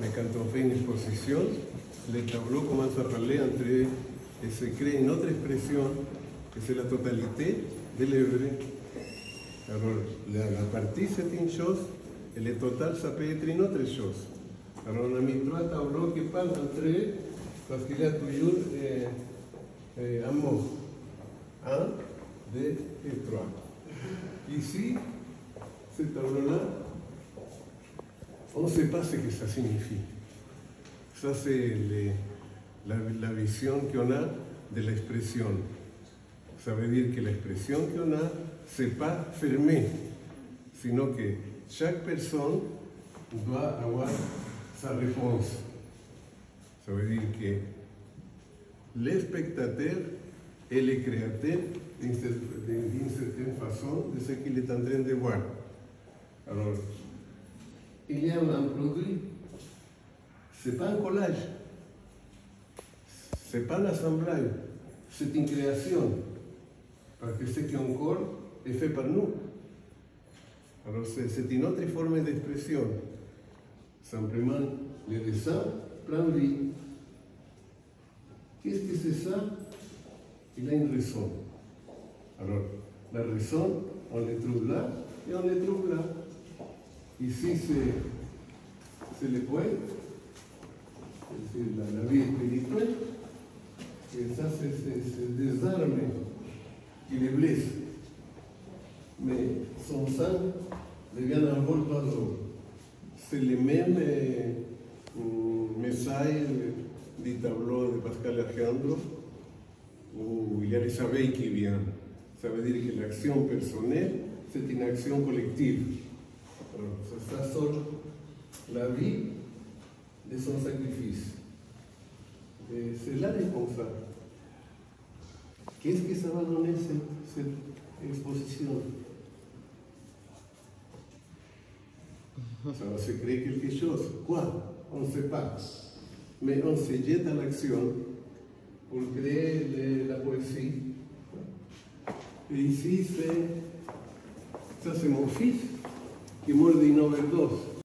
Fait une exposition, le commence à parler entre, et se crée une autre expression, que c'est la totalité de l'œuvre. Alors, la, la partie c'est une chose, et le total ça peut être une autre chose. Alors, on a mis trois tableaux qui parlent entre eux, parce qu'il a toujours euh, euh, un mot. Un, deux et trois. Ici, ce tableau-là, on ne sait pas ce que ça signifie. Ça, c'est les- la, la vision qu'on a de l'expression. Ça veut dire que l'expression qu'on a, c'est pas fermé, sino que chaque personne doit avoir sa réponse. Ça veut dire que le spectateur est le créateur d'une certaine façon de ce qu'il est en train de voir. Alors, il y a un produit, c'est pas un collage, c'est pas un assemblage, c'est une création, parce que ce qu'on corps est fait par nous. Alors c'est une autre forme d'expression. Simplement, le dessin prend vie. Qu'est-ce que c'est ça? Il a une raison. Alors, la raison, on le trouve là et on le trouve là. Ici, c'est c'est le poète, c'est la, la vie spirituelle, et ça, c'est c'est- c'est des armes qui les blessent. Mais son sang devient un vol d'oiseau. C'est le mm, message du tableau de Pascal Alejandro où il y a les abeilles qui viennent. Ça veut dire que l'action personnelle, c'est une action collective. Alors, ça, ça sonne la vie de son sacrifice. Et c'est là responsable. Qu'est-ce que ça va donner cette, cette exposition Ça va se créer quelque chose. Quoi On ne sait pas. Mais on se jette à l'action pour créer la poésie. Et ici, c'est. Ça, mon fils y muerde y no.